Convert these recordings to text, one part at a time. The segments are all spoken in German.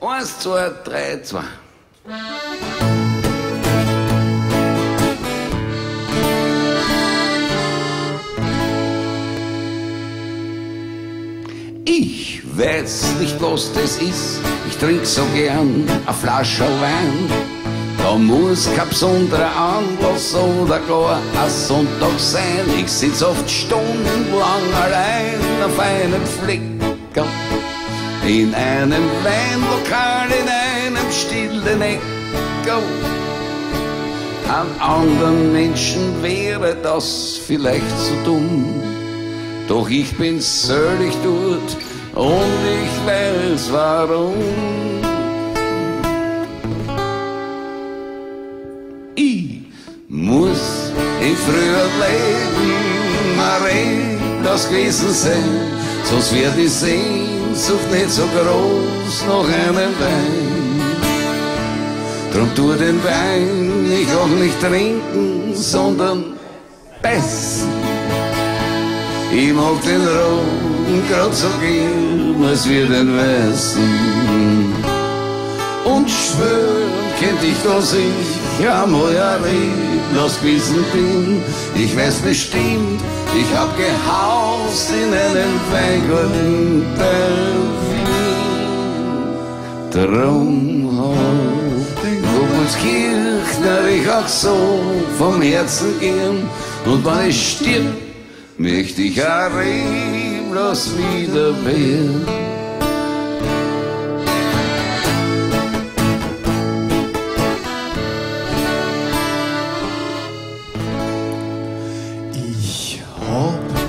Eins, zwei, drei, zwei. Ich weiß nicht, was das ist. Ich trink so gern a Flasche Wein. Da muss kein besonderer Anlass oder gar ein Sonntag sein. Ich sitz oft stundenlang allein auf einem Flecken. In einem Weinlokal, in einem stillen Ecken. An anderen Menschen wäre das vielleicht zu dumm. Doch ich bin söllig dort und ich weiß warum. Ich muss im früher Leben Marie das gewesen sein, sonst wird die Sehnsucht nicht so groß noch einen Wein. Drum tu den Wein ich auch nicht trinken, sondern beißen. Ich mag den roten grad so gern, als wir den weißen. Und schwören kennt ich, dass ich einmal erlebt gewesen bin. Ich weiß bestimmt, ich hab gehaust in einem bei Wien. Drum hab den Kirchner ich auch so vom Herzen gern. Und wenn ich stirb, möchte ich auch bloß wieder werden.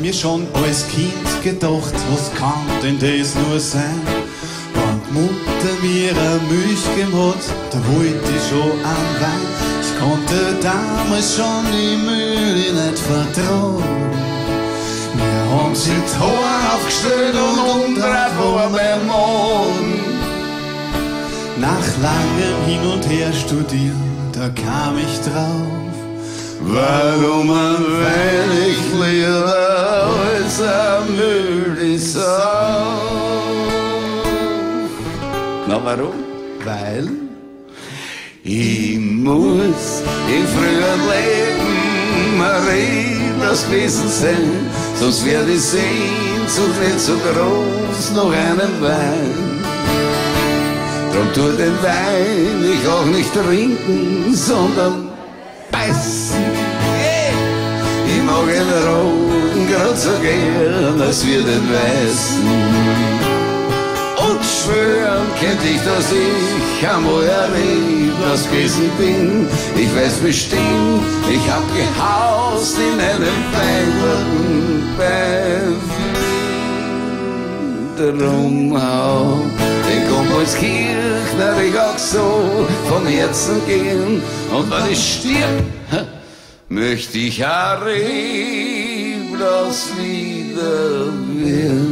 Mir schon als Kind gedacht, was kann denn das nur sein? Wenn die Mutter mir eine Milch gegeben hat, da wollte ich schon einen Wein. Ich konnte damals schon die Mühle nicht vertrauen. Wir haben sie die Haare aufgestellt und umdreht war mein Mann. Nach langem Hin und Her studieren, da kam ich drauf. Warum ein wenig lieber ein Müll sau? Na warum? Weil Ich muss im früheren Leben Marie das gewesen sein, sonst wäre die Sehnsucht nicht so groß noch einen Wein. Drum tu den Wein ich auch nicht trinken, sondern beißen. Ich mag den roten grad so gern, als wir den weißen. Und schwören kennt ich, dass ich einmal erlebt, was gewesen bin. Ich weiß bestimmt, ich hab gehaust in einem Weingarten bei Wien. Drum hau den Kompolskirchner ich auch so vom Herzen gehen. Und wenn ich stirb, möchte ich auch das wieder werden. Ha